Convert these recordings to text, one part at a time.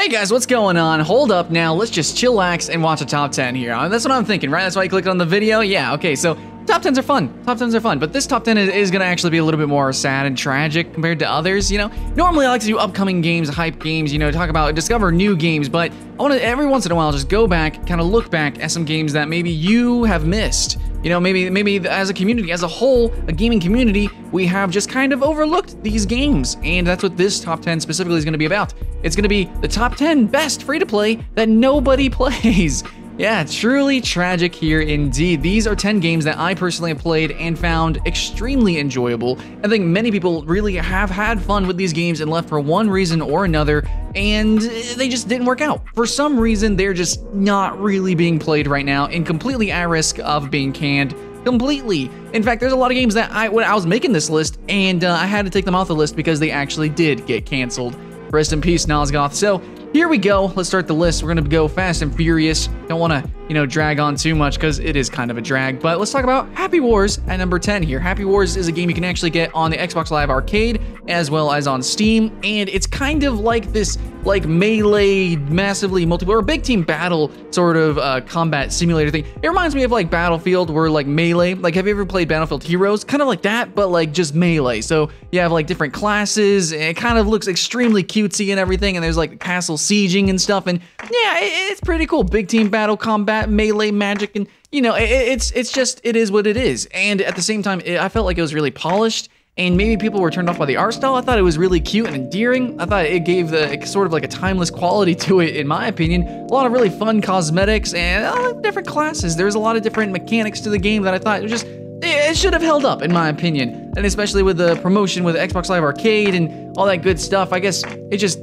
Hey guys, what's going on? Hold up now, let's just chillax and watch a top 10 here. Uh, That's what I'm thinking, right? That's why you clicked on the video? Yeah, okay, so top 10s are fun. Top 10s are fun, but this top 10 is, is gonna actually be a little bit more sad and tragic compared to others, you know? Normally I like to do upcoming games, hype games, you know, talk about, discover new games, but I wanna, every once in a while, just go back, kind of look back at some games that maybe you have missed. You know, maybe maybe as a community, as a whole, a gaming community, we have just kind of overlooked these games, and that's what this top 10 specifically is going to be about. It's going to be the top 10 best free to play that nobody plays. Yeah, truly tragic here indeed. These are 10 games that I personally have played and found extremely enjoyable. I think many people really have had fun with these games and left for one reason or another, and they just didn't work out. For some reason, they're just not really being played right now and completely at risk of being canned completely. In fact, there's a lot of games that I when I was making this list and uh, I had to take them off the list because they actually did get canceled. Rest in peace, Nosgoth. So here we go. Let's start the list. We're gonna go fast and furious. Don't want to, you know, drag on too much because it is kind of a drag. But let's talk about Happy Wars at number 10 here. Happy Wars is a game you can actually get on the Xbox Live Arcade as well as on Steam, and it's kind of like this like melee, massively multiplayer, or big team battle sort of uh, combat simulator thing. It reminds me of like Battlefield, where like melee. Like, have you ever played Battlefield Heroes? Kind of like that, but like just melee. So you have like different classes. And it kind of looks extremely cutesy and everything. And there's like castle sieging and stuff. And yeah, it, it's pretty cool. Big team battle combat, melee magic, and you know, it, it's it's just it is what it is. And at the same time, it, I felt like it was really polished and maybe people were turned off by the art style. I thought it was really cute and endearing. I thought it gave the sort of like a timeless quality to it, in my opinion. A lot of really fun cosmetics and uh, different classes. There's a lot of different mechanics to the game that I thought just it should have held up, in my opinion. And especially with the promotion with Xbox Live Arcade and all that good stuff, I guess it just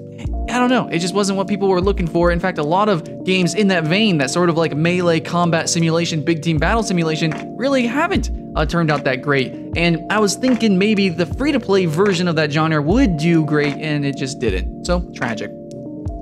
I don't know. It just wasn't what people were looking for. In fact, a lot of games in that vein, that sort of like melee combat simulation, big team battle simulation, really haven't uh, turned out that great. And I was thinking maybe the free to play version of that genre would do great, and it just didn't. So tragic.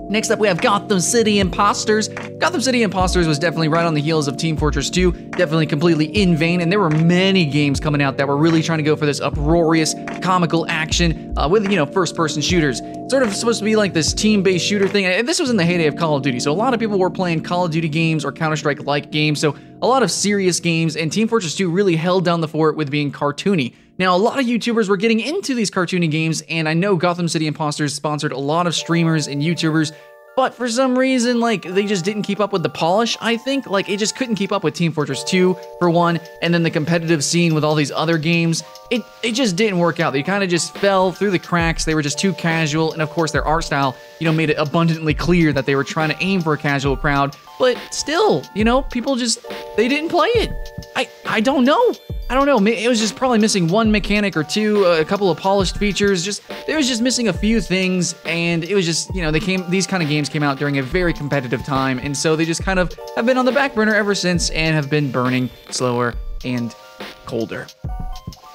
Next up, we have Gotham City Impostors. Gotham City Impostors was definitely right on the heels of Team Fortress 2, definitely completely in vain, and there were many games coming out that were really trying to go for this uproarious, comical action uh, with, you know, first-person shooters. Sort of supposed to be like this team-based shooter thing, and this was in the heyday of Call of Duty, so a lot of people were playing Call of Duty games or Counter-Strike-like games, so a lot of serious games, and Team Fortress 2 really held down the fort with being cartoony. Now, a lot of YouTubers were getting into these cartoony games, and I know Gotham City Impostors sponsored a lot of streamers and YouTubers, but for some reason, like, they just didn't keep up with the polish, I think. Like, it just couldn't keep up with Team Fortress 2, for one, and then the competitive scene with all these other games. It, it just didn't work out. They kind of just fell through the cracks. They were just too casual, and of course, their art style, you know, made it abundantly clear that they were trying to aim for a casual crowd. But still, you know, people just, they didn't play it. I, I don't know. I don't know. It was just probably missing one mechanic or two, uh, a couple of polished features. Just there was just missing a few things, and it was just you know they came. These kind of games came out during a very competitive time, and so they just kind of have been on the back burner ever since, and have been burning slower and colder.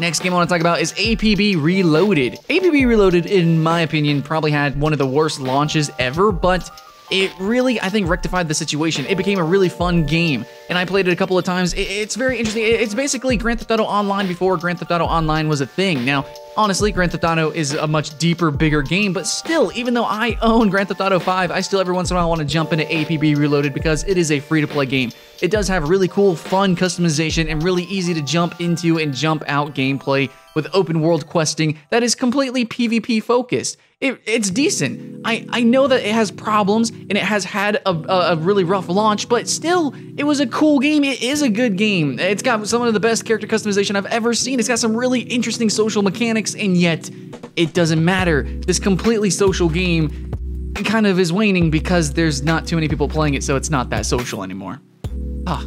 Next game I want to talk about is APB Reloaded. APB Reloaded, in my opinion, probably had one of the worst launches ever, but it really, I think, rectified the situation. It became a really fun game, and I played it a couple of times. It's very interesting. It's basically Grand Theft Auto Online before Grand Theft Auto Online was a thing. Now, honestly, Grand Theft Auto is a much deeper, bigger game, but still, even though I own Grand Theft Auto 5, I still every once in a while want to jump into APB Reloaded because it is a free-to-play game. It does have really cool, fun customization and really easy to jump into and jump out gameplay with open world questing that is completely PvP focused. It, it's decent. I, I know that it has problems and it has had a, a, a, really rough launch, but still, it was a cool game. It is a good game. It's got some of the best character customization I've ever seen. It's got some really interesting social mechanics, and yet it doesn't matter. This completely social game kind of is waning because there's not too many people playing it, so it's not that social anymore. Ah.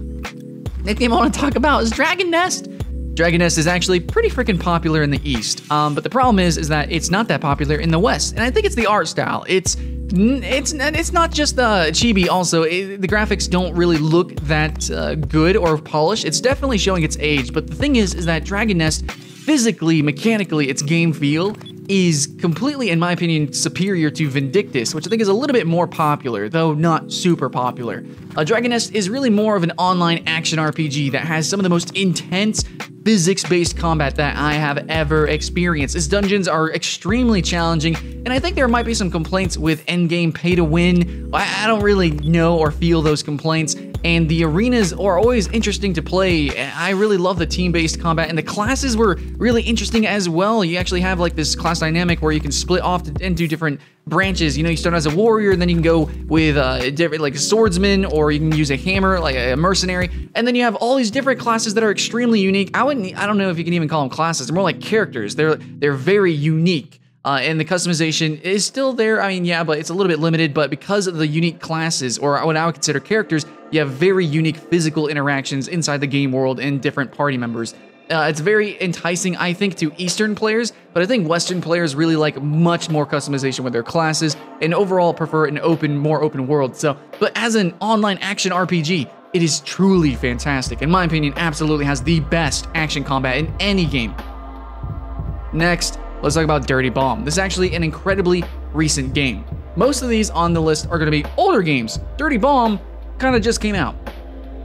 Next game I want to talk about is Dragon Nest. Dragon Nest is actually pretty freaking popular in the East, um, but the problem is, is that it's not that popular in the West, and I think it's the art style. It's it's it's not just the uh, chibi. Also, it, the graphics don't really look that uh, good or polished. It's definitely showing its age. But the thing is, is that Dragon Nest physically, mechanically, its game feel is completely, in my opinion, superior to Vindictus, which I think is a little bit more popular, though not super popular. Uh, Dragon Nest is really more of an online action RPG that has some of the most intense physics-based combat that I have ever experienced. Its dungeons are extremely challenging, and I think there might be some complaints with endgame pay to win. I, I don't really know or feel those complaints, and the arenas are always interesting to play. I really love the team-based combat, and the classes were really interesting as well. You actually have like this class dynamic where you can split off into different branches. You know, you start as a warrior, and then you can go with uh, different like a swordsman, or you can use a hammer, like a mercenary, and then you have all these different classes that are extremely unique. I wouldn't, I don't know if you can even call them classes. They're more like characters. They're they're very unique. Uh, and the customization is still there. I mean, yeah, but it's a little bit limited. But because of the unique classes, or what I would consider characters, you have very unique physical interactions inside the game world and different party members. Uh, it's very enticing, I think, to Eastern players, but I think Western players really like much more customization with their classes and overall prefer an open, more open world. So, but as an online action RPG, it is truly fantastic. In my opinion, absolutely has the best action combat in any game. Next, let's talk about Dirty Bomb. This is actually an incredibly recent game. Most of these on the list are going to be older games. Dirty Bomb kind of just came out,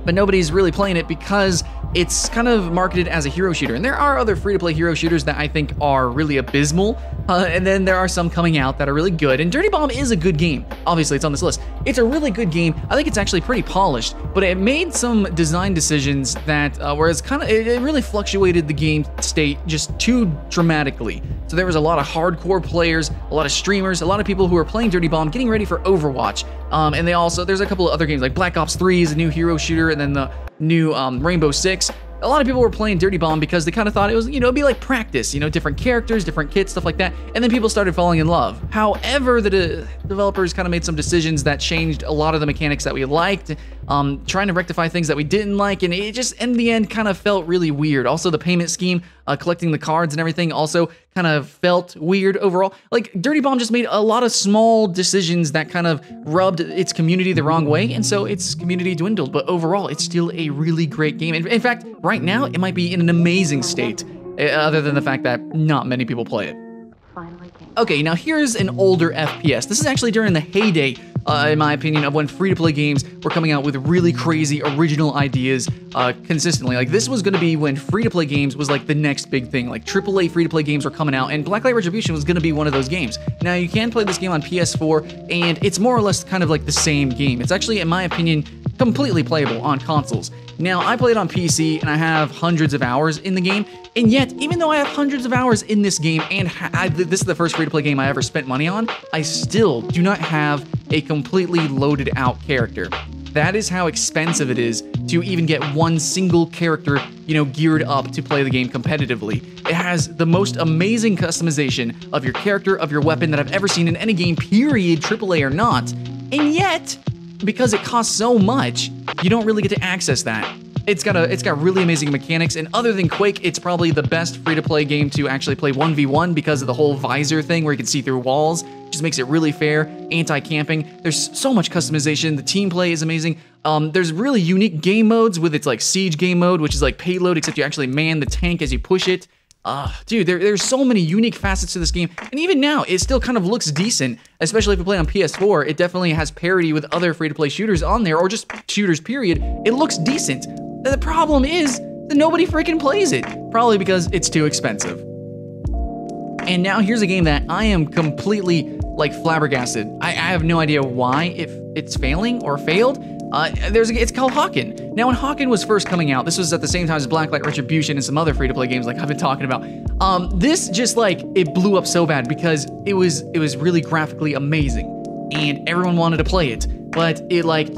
but nobody's really playing it because it's kind of marketed as a hero shooter, and there are other free-to-play hero shooters that I think are really abysmal, uh, and then there are some coming out that are really good, and Dirty Bomb is a good game. Obviously, it's on this list. It's a really good game. I think it's actually pretty polished, but it made some design decisions that, uh, whereas kind of, it, it really fluctuated the game state just too dramatically. So there was a lot of hardcore players, a lot of streamers, a lot of people who are playing Dirty Bomb, getting ready for Overwatch, um, and they also, there's a couple of other games, like Black Ops 3 is a new hero shooter, and then the new um, Rainbow Six. A lot of people were playing Dirty Bomb because they kind of thought it was, you know, it'd be like practice, you know, different characters, different kits, stuff like that. And then people started falling in love. However, the de developers kind of made some decisions that changed a lot of the mechanics that we liked, um, trying to rectify things that we didn't like, and it just, in the end, kind of felt really weird. Also, the payment scheme, uh, collecting the cards and everything, also kind of felt weird overall. Like, Dirty Bomb just made a lot of small decisions that kind of rubbed its community the wrong way, and so its community dwindled. But overall, it's still a really great game. In, in fact, right now, it might be in an amazing state, uh, other than the fact that not many people play it. Okay, now here's an older FPS. This is actually during the heyday, uh, in my opinion, of when free-to-play games were coming out with really crazy original ideas uh, consistently. Like this was going to be when free-to-play games was like the next big thing. Like AAA free-to-play games were coming out, and Blacklight Retribution was going to be one of those games. Now you can play this game on PS4, and it's more or less kind of like the same game. It's actually, in my opinion, completely playable on consoles. Now, I played it on PC and I have hundreds of hours in the game, and yet, even though I have hundreds of hours in this game and I, this is the first free-to-play game I ever spent money on, I still do not have a completely loaded out character. That is how expensive it is to even get one single character, you know, geared up to play the game competitively. It has the most amazing customization of your character, of your weapon that I've ever seen in any game, period, AAA or not. And yet, because it costs so much, you don't really get to access that. It's got a it's got really amazing mechanics, and other than Quake, it's probably the best free-to-play game to actually play 1v1 because of the whole visor thing where you can see through walls. Just makes it really fair, anti-camping. There's so much customization. The team play is amazing. Um, there's really unique game modes with its like siege game mode, which is like payload, except you actually man the tank as you push it. Uh, dude, there, there's so many unique facets to this game, and even now, it still kind of looks decent, especially if you play on PS4. It definitely has parity with other free-to-play shooters on there, or just shooters, period. It looks decent. The problem is that nobody freaking plays it, probably because it's too expensive. And now here's a game that I am completely, like, flabbergasted. I, I have no idea why, if it's failing or failed, uh, there's it's called Hawken. Now, when Hawken was first coming out, this was at the same time as Blacklight Retribution and some other free-to-play games like I've been talking about. Um, this just like it blew up so bad because it was it was really graphically amazing, and everyone wanted to play it. But it like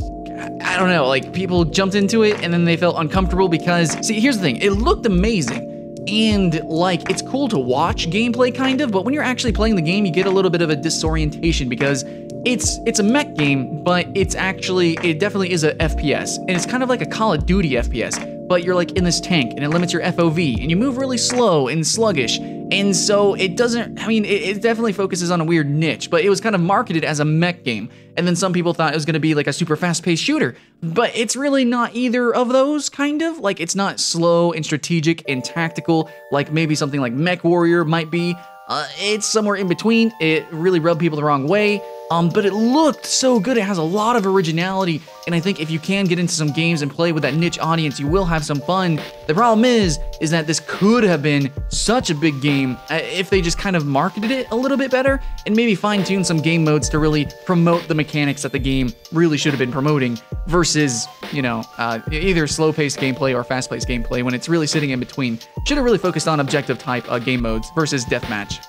I don't know, like people jumped into it and then they felt uncomfortable because see, here's the thing: it looked amazing. And like it's cool to watch gameplay kind of, but when you're actually playing the game, you get a little bit of a disorientation because it's it's a mech game, but it's actually it definitely is a FPS, and it's kind of like a Call of Duty FPS. But you're like in this tank, and it limits your FOV, and you move really slow and sluggish, and so it doesn't. I mean, it, it definitely focuses on a weird niche, but it was kind of marketed as a mech game, and then some people thought it was going to be like a super fast-paced shooter, but it's really not either of those. Kind of like it's not slow and strategic and tactical like maybe something like MechWarrior might be. Uh, it's somewhere in between. It really rubbed people the wrong way. Um, but it looked so good. It has a lot of originality, and I think if you can get into some games and play with that niche audience, you will have some fun. The problem is, is that this could have been such a big game uh, if they just kind of marketed it a little bit better and maybe fine-tune some game modes to really promote the mechanics that the game really should have been promoting versus, you know, uh, either slow-paced gameplay or fast-paced gameplay when it's really sitting in between. Should have really focused on objective type uh, game modes versus deathmatch.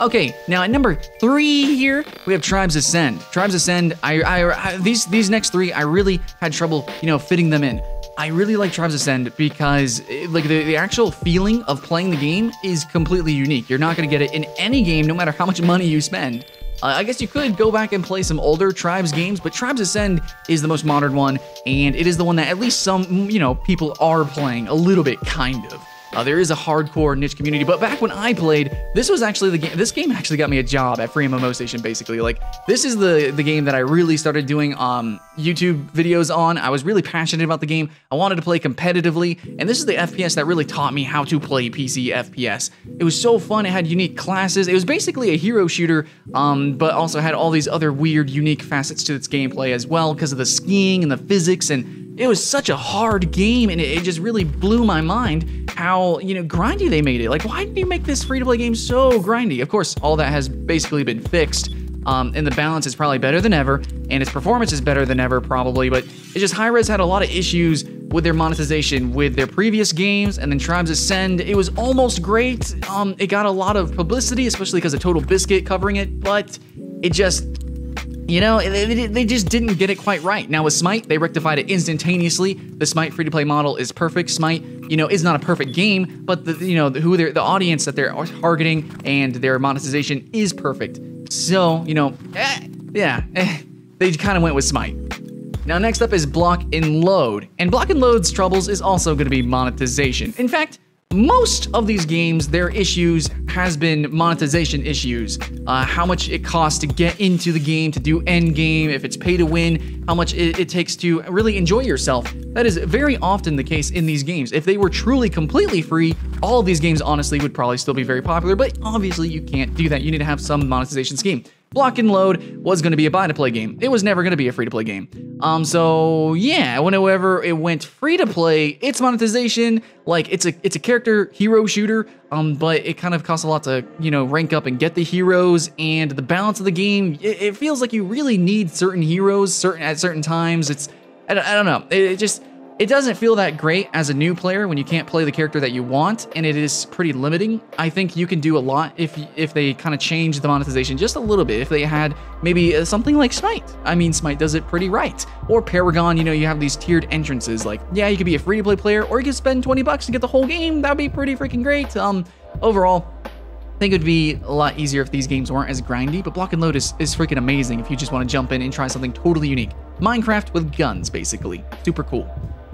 Okay, now at number three here, we have Tribes Ascend. Tribes Ascend, I, I, I, these these next three, I really had trouble, you know, fitting them in. I really like Tribes Ascend because it, like the, the actual feeling of playing the game is completely unique. You're not gonna get it in any game, no matter how much money you spend. Uh, I guess you could go back and play some older Tribes games, but Tribes Ascend is the most modern one, and it is the one that at least some, you know, people are playing a little bit, kind of. Uh, there is a hardcore niche community, but back when I played, this was actually the game. This game actually got me a job at Free MMO Station. Basically, like this is the the game that I really started doing um YouTube videos on. I was really passionate about the game. I wanted to play competitively, and this is the FPS that really taught me how to play PC FPS. It was so fun. It had unique classes. It was basically a hero shooter, um, but also had all these other weird, unique facets to its gameplay as well because of the skiing and the physics and it was such a hard game and it, just really blew my mind how, you know, grindy they made it. Like, why did you make this free-to-play game so grindy? Of course, all that has basically been fixed. Um, and the balance is probably better than ever, and its performance is better than ever, probably. But it's just Hi-Rez had a lot of issues with their monetization with their previous games, and then Tribes Ascend. It was almost great. Um, it got a lot of publicity, especially because of TotalBiscuit covering it, but it just you know, they, they just didn't get it quite right. Now with Smite, they rectified it instantaneously. The Smite free-to-play model is perfect. Smite, you know, is not a perfect game, but the you know who they're the audience that they're targeting and their monetization is perfect. So you know, eh, yeah, eh, they kind of went with Smite. Now next up is Block N Load, and Block N Load's troubles is also going to be monetization. In fact, most of these games, their issues has been monetization issues. Uh, how much it costs to get into the game, to do end game, if it's pay to win, how much it, it, takes to really enjoy yourself. That is very often the case in these games. If they were truly completely free, all of these games honestly would probably still be very popular, but obviously you can't do that. You need to have some monetization scheme. Block N Load was going to be a buy-to-play game. It was never going to be a free-to-play game. Um, so yeah, whenever it went free-to-play, its monetization, like it's a it's a character hero shooter, um, but it kind of costs a lot to you know rank up and get the heroes, and the balance of the game, it, it feels like you really need certain heroes certain at certain times. It's I don't, I don't know. It, it just it doesn't feel that great as a new player when you can't play the character that you want, and it is pretty limiting. I think you can do a lot if if they kind of change the monetization just a little bit. If they had maybe uh, something like Smite. I mean, Smite does it pretty right. Or Paragon, you know, you have these tiered entrances. Like, yeah, you could be a free-to-play player, or you could spend 20 bucks to get the whole game. That'd be pretty freaking great. Um, overall, I think it would be a lot easier if these games weren't as grindy, but Block N Load is, is freaking amazing if you just want to jump in and try something totally unique. Minecraft with guns, basically. Super cool.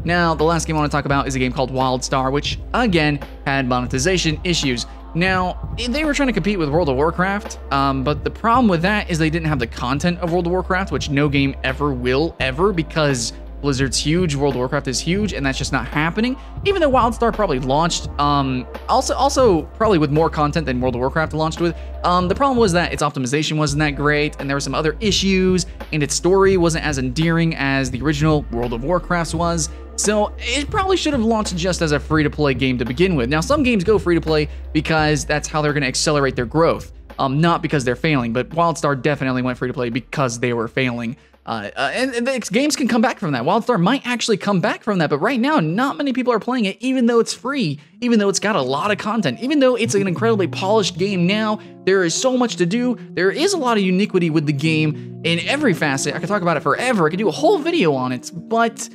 Now, the last game I want to talk about is a game called WildStar, which, again, had monetization issues. Now, they were trying to compete with World of Warcraft, um, but the problem with that is they didn't have the content of World of Warcraft, which no game ever will, ever, because Blizzard's huge, World of Warcraft is huge, and that's just not happening. Even though WildStar probably launched, um, also also probably with more content than World of Warcraft launched with. Um, the problem was that its optimization wasn't that great, and there were some other issues, and its story wasn't as endearing as the original World of Warcraft was. So it probably should have launched just as a free-to-play game to begin with. Now, some games go free-to-play because that's how they're going to accelerate their growth, um, not because they're failing. But WildStar definitely went free-to-play because they were failing. Uh, uh, and, and games can come back from that. WildStar might actually come back from that, but right now, not many people are playing it, even though it's free, even though it's got a lot of content, even though it's an incredibly polished game now. There is so much to do. There is a lot of uniquity with the game in every facet. I could talk about it forever. I could do a whole video on it, but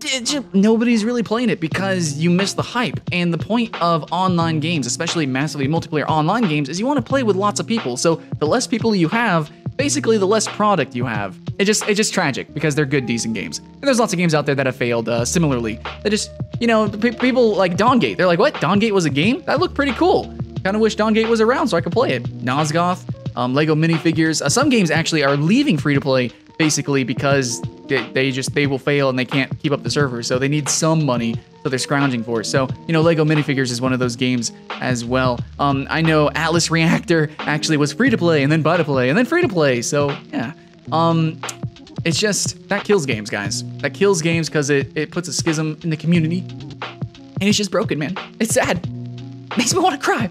just, nobody's really playing it because you miss the hype. And the point of online games, especially massively multiplayer online games, is you want to play with lots of people. So the less people you have, basically the less product you have. It just it's just tragic because they're good, decent games. And there's lots of games out there that have failed uh, similarly. They just, you know, people like Dawngate. They're like, what? Dawngate was a game? That looked pretty cool. Kind of wish Dawngate was around so I could play it. Nosgoth, um, Lego minifigures. Uh, some games actually are leaving free to play basically because they, they just they will fail and they can't keep up the server. So they need some money so they're scrounging for. it. So, you know, Lego minifigures is one of those games as well. Um, I know Atlas Reactor actually was free to play and then buy to play and then free to play. So, yeah. Um, it's just that kills games, guys. That kills games because it, it puts a schism in the community. And it's just broken, man. It's sad. Makes me want to cry.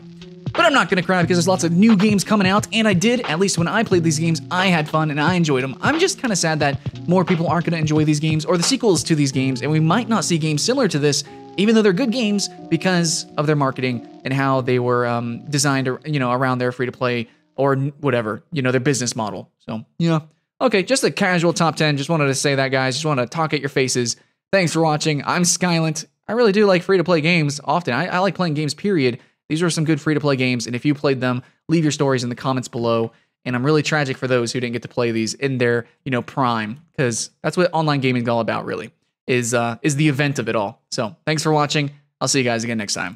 But I'm not gonna cry because there's lots of new games coming out, and I did, at least when I played these games, I had fun and I enjoyed them. I'm just kind of sad that more people aren't gonna enjoy these games or the sequels to these games, and we might not see games similar to this, even though they're good games, because of their marketing and how they were um, designed, you know, around their free-to-play or whatever, you know, their business model. So yeah. Okay, just a casual top 10. Just wanted to say that, guys. Just want to talk at your faces. Thanks for watching. I'm Skylent. I really do like free to play games often. I, I like playing games, period. These are some good free to play games, and if you played them, leave your stories in the comments below. And I'm really tragic for those who didn't get to play these in their, you know, prime, because that's what online gaming is all about, really, is uh, is the event of it all. So thanks for watching. I'll see you guys again next time.